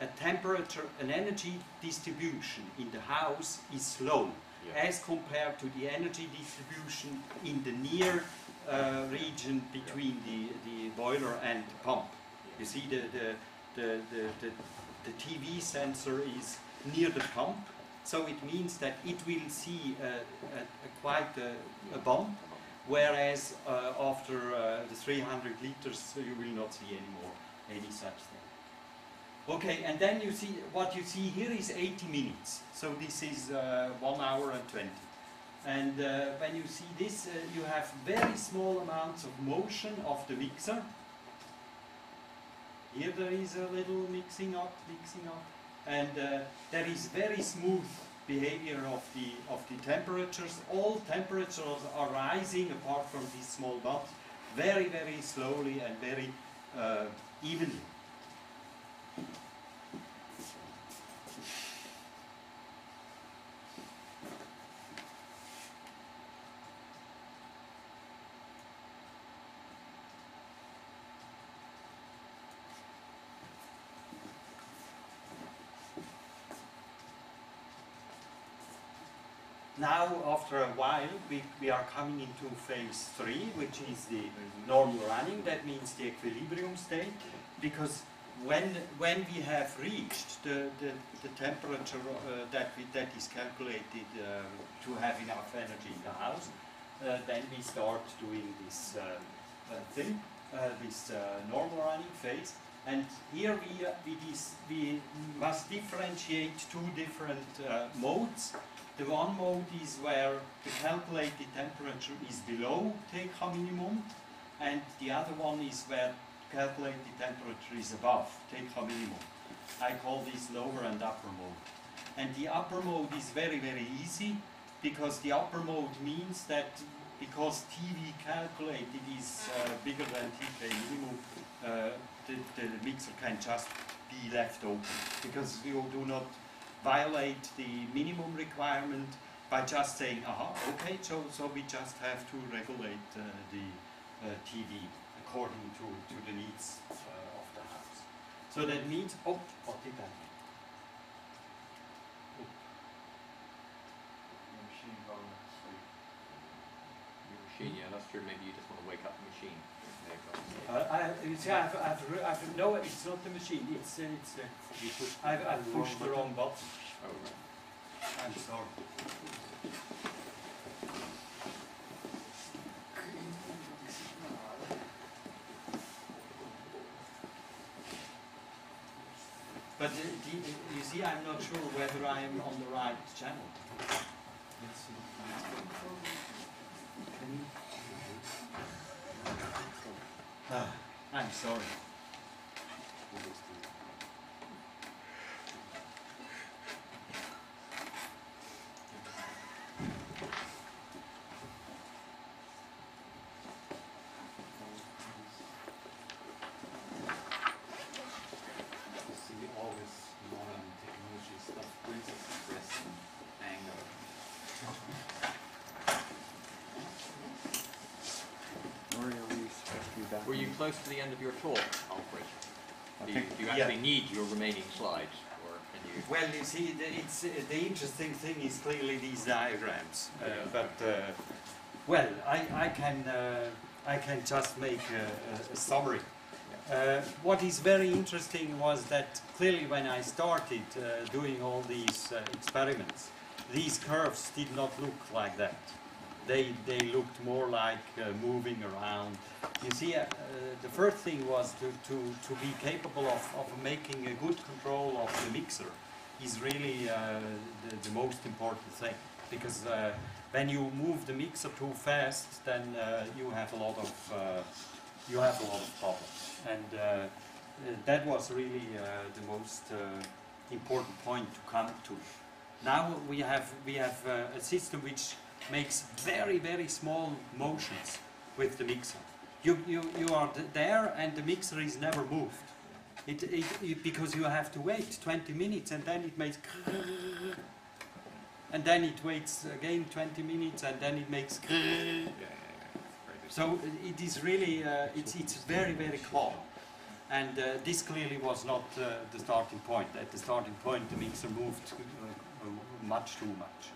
a temperature, an energy distribution in the house is slow Yeah. as compared to the energy distribution in the near uh, region between the, the boiler and the pump. You see the, the, the, the, the, TV sensor is near the pump, so it means that it will see a, a, a quite a, a bump, whereas uh, after uh, the 300 liters you will not see anymore any such thing. Okay, and then you see what you see here is 80 minutes. So this is uh, one hour and 20. And uh, when you see this, uh, you have very small amounts of motion of the mixer. Here there is a little mixing up, mixing up, and uh, there is very smooth behavior of the of the temperatures. All temperatures are rising apart from these small bumps, very very slowly and very uh, evenly. Now, after a while, we, we are coming into phase three, which is the normal running. That means the equilibrium state, because when when we have reached the, the, the temperature uh, that we, that is calculated uh, to have enough energy in the house, uh, then we start doing this uh, uh, thing, uh, this normal running phase. And here we, we, we must differentiate two different modes. The one mode is where the calculated temperature is below TK minimum, and the other one is where calculated temperature is above TK minimum. I call this lower and upper mode. And the upper mode is very, very easy because the upper mode means that because TV calculated is uh, bigger than TK minimum, uh, the, the mixer can just be left open because you do not violate the minimum requirement by just saying, aha, okay, so, so we just have to regulate uh, the uh, TV according to, to the needs uh, of the house. So that means, oh, what did I do? Your machine, yeah, that's true. Maybe you just want to wake up the machine. There you go. Uh, I, you see, I've, I've, re- I've, no, it's not the machine, it's, uh, it's, uh, I've, I've pushed the wrong button. Oh, right. I'm sorry. But uh, the, you see, I'm not sure whether I am on the right channel. Let's see. Ah, I'm sorry. See all this modern technology stuff brings us stress and anger. Were you close to the end of your talk, Alfred? Do you, do you Yeah. actually need your remaining slides, or can you? Well, you see, the, it's, uh, the interesting thing is clearly these diagrams. Uh, but, uh, well, I, I, can, uh, I can just make a, a, a summary. Uh, what is very interesting was that clearly when I started uh, doing all these uh, experiments, these curves did not look like that. They, they looked more like uh, moving around. You see, uh, uh, the first thing was to, to, to be capable of, of making a good control of the mixer is really uh, the, the most important thing. Because uh, when you move the mixer too fast, then uh, you have a lot of you have a lot of problems. And that was really the most important point to come to. Now we have we have a system which makes very very small motions with the mixer. You you, you are there and the mixer is never moved. It, it, it because you have to wait 20 minutes and then it makes [laughs] and then it waits again 20 minutes and then it makes so it is really, uh, it's, it's very, very calm. And uh, this clearly was not uh, the starting point. At the starting point, the mixer moved uh, uh, much too much.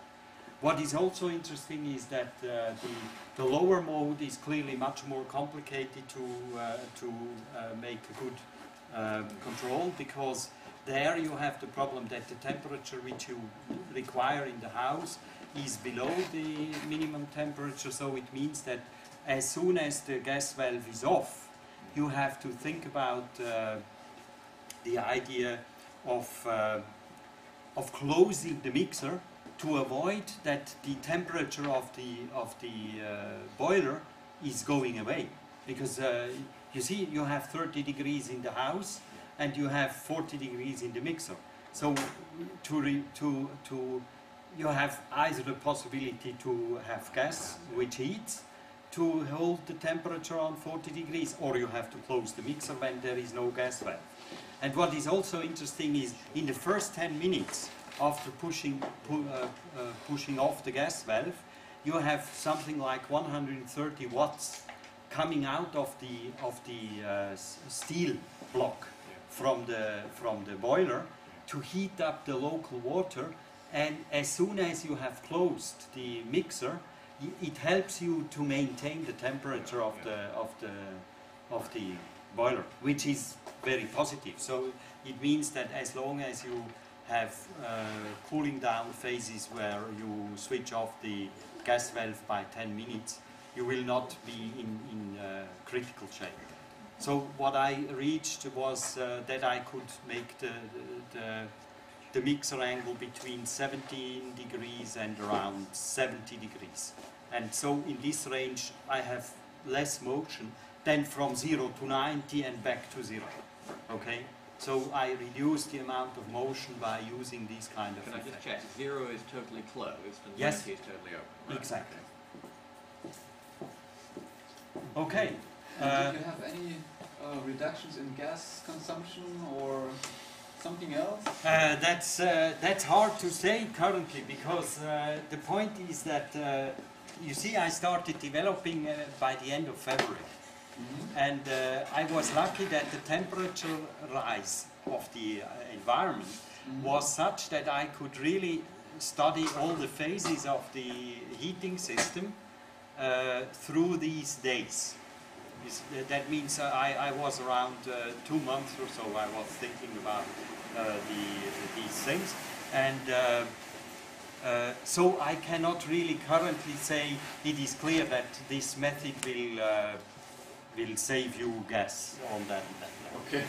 What is also interesting is that uh, the, the lower mode is clearly much more complicated to, uh, to uh, make a good uh, control because there you have the problem that the temperature which you require in the house is below the minimum temperature, so it means that as soon as the gas valve is off, you have to think about uh, the idea of, uh, of closing the mixer to avoid that the temperature of the, of the uh, boiler is going away. Because uh, you see, you have 30 degrees in the house and you have 40 degrees in the mixer. So to, re, to, to you have either the possibility to have gas which heats to hold the temperature on 40 degrees, or you have to close the mixer when there is no gas valve. And what is also interesting is in the first 10 minutes after pushing, pu- uh, uh, pushing off the gas valve, you have something like 130 watts coming out of the, of the uh, s- steel block from the, from the boiler to heat up the local water. And as soon as you have closed the mixer, it helps you to maintain the temperature of the, of the, of the boiler, which is very positive. So it means that as long as you have uh, cooling down phases where you switch off the gas valve by 10 minutes, you will not be in, in uh, critical shape. So what I reached was uh, that I could make the, the, the mixer angle between 17 degrees and around 70 degrees. And so in this range I have less motion than from 0 to 90 and back to 0. Okay? So I reduce the amount of motion by using these kind of Can I just check? Zero is totally closed and Yes. 90 is totally open. right? Exactly. Okay. And Uh, did you have any uh, reductions in gas consumption or something else? Uh, that's uh, that's hard to say currently because uh, the point is that uh, you see I started developing uh, by the end of February, and uh, I was lucky that the temperature rise of the uh, environment was such that I could really study all the phases of the heating system uh, through these days. Is- uh, That means uh, I, I was around uh, two months or so. I was thinking about uh, the, these things, and uh, uh, so I cannot really currently say it is clear that this method will uh, will save you gas on that. that. Okay.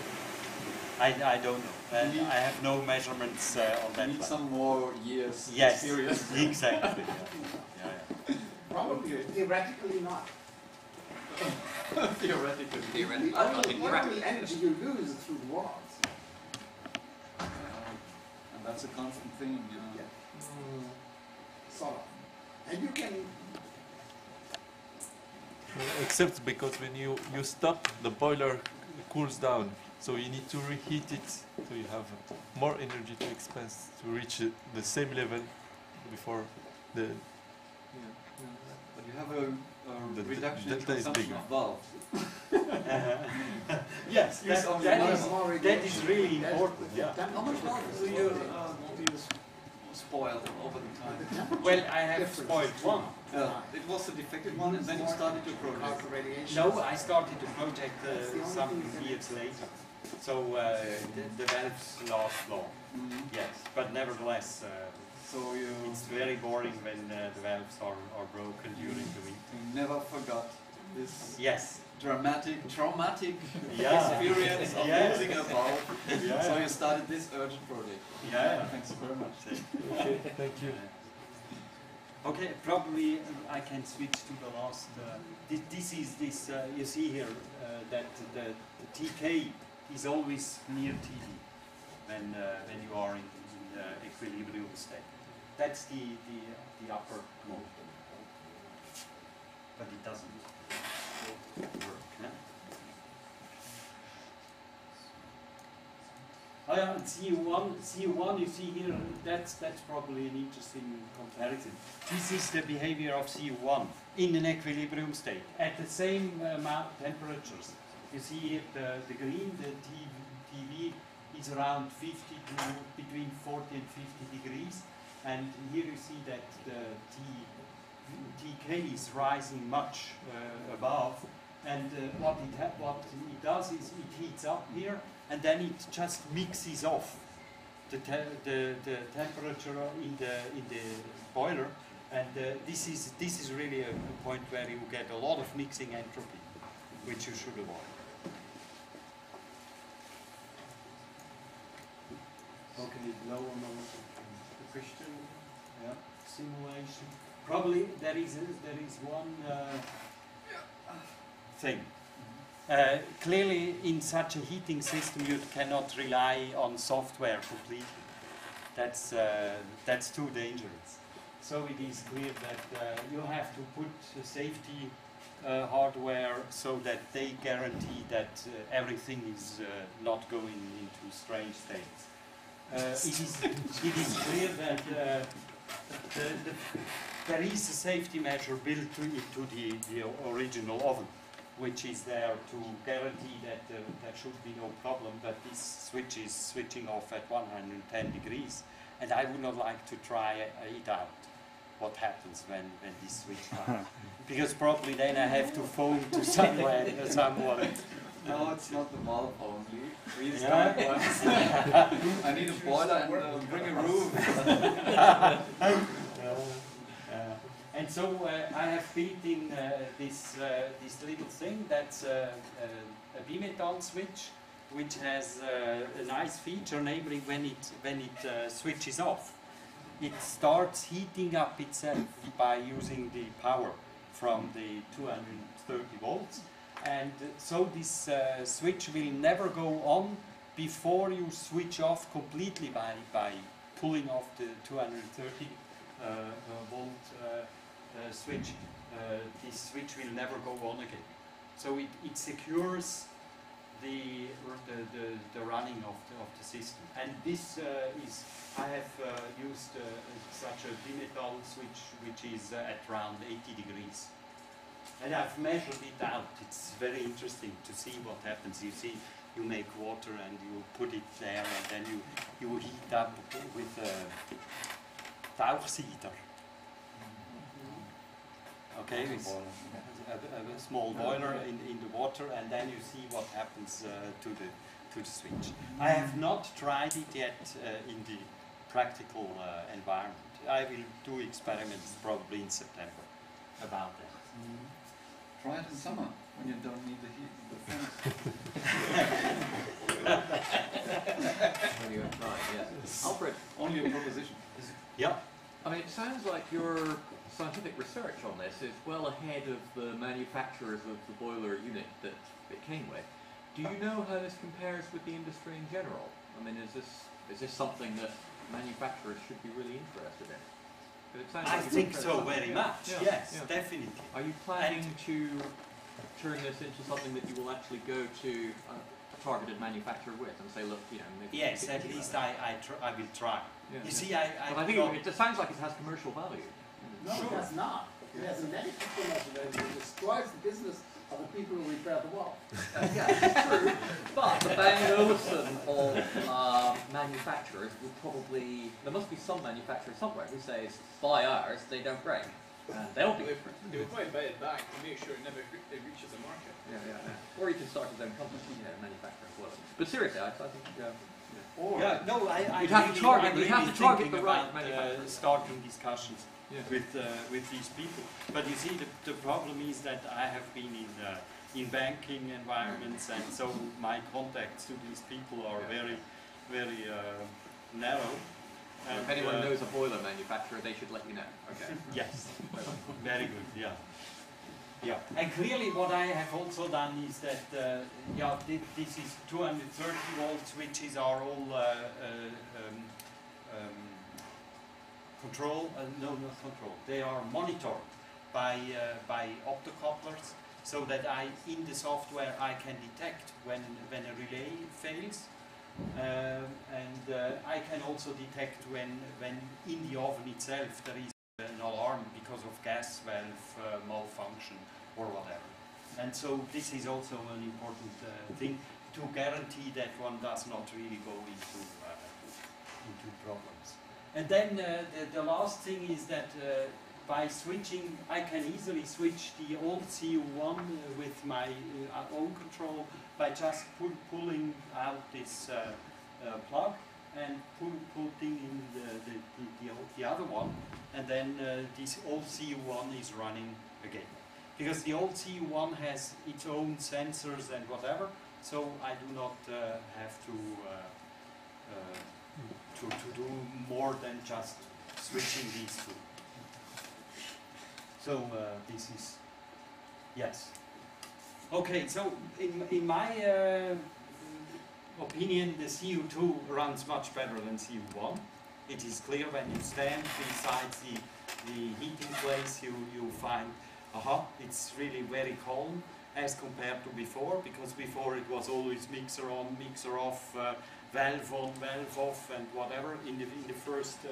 I, I don't know. And need- I have no measurements uh, on that. need level. some more years Yes, experience. [laughs] exactly. yeah. Yeah, Probably, theoretically not. [laughs] Theoretically. Theoretically, The I only, think the energy you lose is through the walls. Uh, and that's a constant thing, you know. Yeah. Sort of. And you can, Except because when you, you stop, the boiler cools down. So you need to reheat it so you have more energy to expense to reach the same level before the But you have a, a The- the reduction in delta is consumption of valves. [laughs] Yes, Use that, only that one. is, that is really important. Yeah. How much valves do you, uh, do you s- spoil over the time? Well, I have Difference. spoiled one. Uh, it was a defective one and then you started to project. radiation. No, I started to project uh, some years later. So uh, the, the valves last long. Mhm. Yes, but nevertheless, uh, So you, it's very boring when uh, the valves are, are broken during the week. you never forgot this Yes. Dramatic, traumatic Yeah. experience of Yeah. losing a valve. Yeah. So you started this urgent project. Yeah. Thanks very much. Okay, thank you. Okay, probably uh, I can switch to the last. Uh, this, this is this. Uh, you see here uh, that the, the TK is always near TD when uh, when you are in, in uh, equilibrium state. That's the the, the upper mode. But it doesn't work. yeah? Oh yeah, and CU1, CU1 you see here, that's, that's probably an interesting comparison. This is the behavior of CU1 in an equilibrium state at the same amount temperatures. You see here the, the green, the TV, TV is around 50 to between 40 and 50 degrees. And here you see that the T, TK is rising much uh, above. And uh, what, it ha- what it does is it heats up here and then it just mixes off the, te- the, the temperature in the, in the boiler. And uh, this, is, this is really a, a point where you get a lot of mixing entropy, which you should avoid. Okay, lower motion. The question, yeah, simulation. Probably there is, a, there is one uh, thing. Uh, clearly, in such a heating system, you cannot rely on software completely. That's, uh, that's too dangerous. So it is clear that uh, you have to put safety uh, hardware so that they guarantee that uh, everything is not going into strange states. It, is, it is clear that the, the, there is a safety measure built into the, the original oven, which is there to guarantee that uh, there should be no problem, that this switch is switching off at 110 degrees. And I would not like to try uh, it out, what happens when, when this switch comes. [laughs] because probably then I have to phone to somewhere, uh, [laughs] someone. No, it's not the valve only. We Yeah. start once. [laughs] I need a boiler and uh, bring a roof. And so uh, I have built in uh, this uh, this little thing that's uh, uh, a bimetal switch, which has uh, a nice feature, namely when it when it switches off, it starts heating up itself by using the power from the 230 volts, and so this switch will never go on before you switch off completely by by pulling off the 230 uh, uh, volt switch, uh, this switch will never go on again. So it, it secures the, the, the, the running of the, of the system. And this uh, is, I have uh, used uh, such a bimetal switch which is uh, at around 80 degrees. And I've measured it out. It's very interesting to see what happens. You see, you make water and you put it there and then you, you heat up with a Tauchsieder. Okay, it's a, a, a small boiler in, in the water and then you see what happens uh, to the to the switch. I have not tried it yet uh, in the practical uh, environment. I will do experiments probably in September about that. Try it in summer when you don't need the heat, the fans. [laughs] When you apply, yes. Alfred, Only a proposition. Yeah. I mean, it sounds like your scientific research on this is well ahead of the manufacturers of the boiler unit that it came with. Do you know how this compares with the industry in general? I mean, is this is this something that manufacturers should be really interested in? it I like think so very much. Yeah, yes, yeah. definitely. Are you planning to turn this into something that you will actually go to a, a targeted manufacturer with and say, look, you know, maybe Yes, at least? I I, tr- I will try. You see, I I, But I think it, it sounds like it has commercial value. No, it does not. It has a negative commercial value. It destroys the business of the people who repair the wall. yeah, it's true. But the Bang Olufsen of uh, manufacturers would probably there must be some manufacturer somewhere who says buy ours, they don't break. And they'll be They different. they would probably buy it back to make sure it never re- it reaches the market. Yeah, yeah, yeah. Or you can start his own company, you know, manufacturer as. But seriously, I, I think uh, Or Yeah, no, I, I You'd have to target- I'm you'd have to target the right about, uh, starting discussions Yeah. with uh, with these people. But you see, the, the problem is that I have been in uh, in banking environments, and so my contacts to these people are Yeah. very, very uh, narrow. if anyone uh, knows a boiler manufacturer, they should let you know. Okay. [laughs] Yes, very good. Yeah. Yeah, and clearly what I have also done is that uh, yeah, thi- this is 230 volts, which is our all uh, uh, um, um, control. Uh, no, not control. They are monitored by uh, by optocouplers, so that I in the software I can detect when when a relay fails. Um, and uh, I can also detect when, when in the oven itself there is an alarm because of gas valve uh, malfunction or whatever. And so this is also an important uh, thing to guarantee that one does not really go into, uh, into problems. And then uh, the, the last thing is that uh, by switching, I can easily switch the old CU1 uh, with my uh, own control by just pull, pulling out this plug and pull, putting in the, the, the, the, the other one, and then uh, this old CU1 is running again. Because the old CU1 has its own sensors and whatever, so I do not uh, have to, uh, uh, to to do more than just switching these two. So uh, this is yes. Okay, so in in my uh, opinion, the CU2 runs much better than CU1. It is clear when you stand beside the the heating place, you you find aha, it's really very calm as compared to before, because before it was always mixer on, mixer off, uh, valve on, valve off, and whatever in the in the first uh,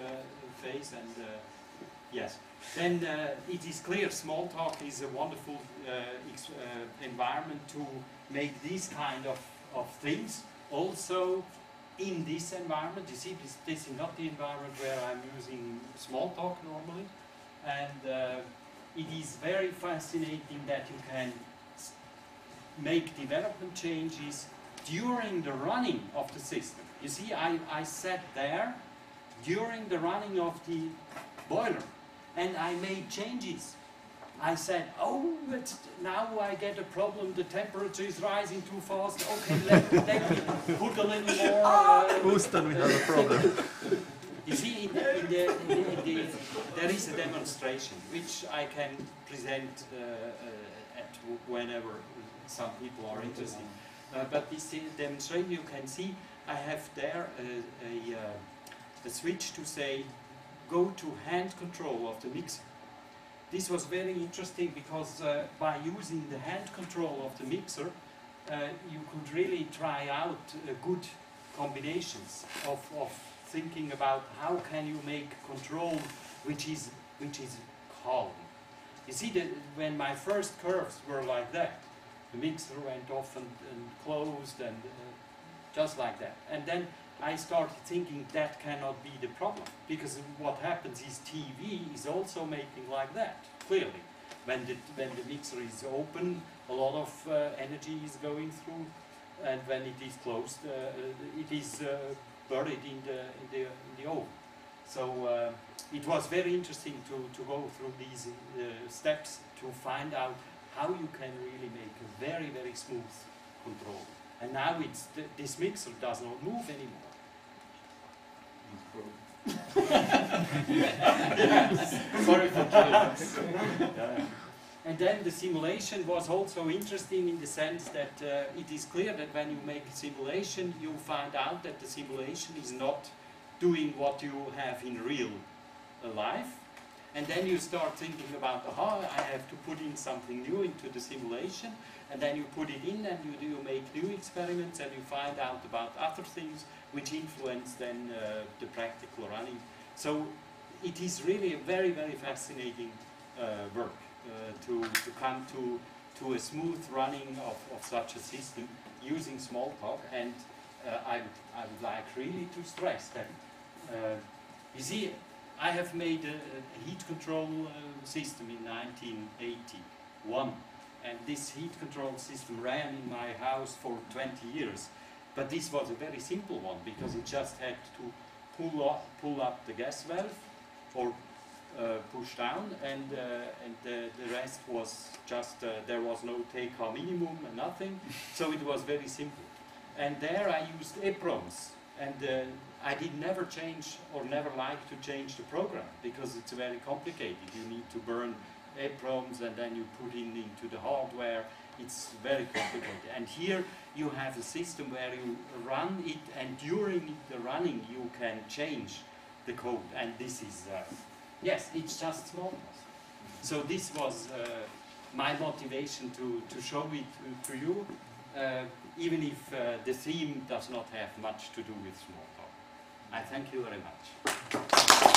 phase. And uh, yes, then uh, it is clear Smalltalk is a wonderful uh, uh, environment to make these kind of, of things. Also, in this environment, you see, this, this is not the environment where I'm using Smalltalk normally, and uh, it is very fascinating that you can make development changes during the running of the system. You see, I, I sat there during the running of the boiler and I made changes. I said, oh, it's, now I get a problem, the temperature is rising too fast. Okay, [laughs] let, let me put a little more. Uh, [laughs] we have a problem. [laughs] you see, in the, in the, in the, in the, there is a demonstration which I can present uh, uh, at whenever some people are interested. Uh, but this demonstration, you can see, I have there a, a, uh, a switch to say, go to hand control of the mixer. This was very interesting because uh, by using the hand control of the mixer, uh, you could really try out uh, good combinations of, of thinking about how can you make control which is which is calm. You see that when my first curves were like that, the mixer went off and, and closed and uh, just like that. And then I started thinking that cannot be the problem because what happens is TV is also making like that clearly. When the when the mixer is open, a lot of uh, energy is going through, and when it is closed, uh, uh, it is uh, buried in the in the in the oven. So uh, it was very interesting to to go through these uh, steps to find out how you can really make a very very smooth control. And now it's th this mixer does not move anymore. [laughs] Sorry for killing. [laughs] Yeah. And then the simulation was also interesting in the sense that uh, it is clear that when you make a simulation, you find out that the simulation is not doing what you have in real life. And then you start thinking about, aha, I have to put in something new into the simulation. And then you put it in and you, you make new experiments and you find out about other things which influence then uh, the practical running. So it is really a very, very fascinating uh, work uh, to, to come to, to a smooth running of, of such a system using Smalltalk. And uh, I, would, I would like really to stress that, uh, you see, I have made a, a heat control uh, system in 1981. And this heat control system ran in my house for 20 years. But this was a very simple one because it just had to pull up, pull up the gas valve or uh, push down, and uh, and the, the rest was just uh, there was no take-home minimum and nothing, so it was very simple. And there I used EPROMs, and uh, I did never change or never like to change the program because it's very complicated. You need to burn EPROMs and then you put in into the hardware. It's very complicated. And here you have a system where you run it, and during the running you can change the code. And this is, uh, yes, it's just small. So this was uh, my motivation to, to show it to, you, uh, even if uh, the theme does not have much to do with small talk. I thank you very much.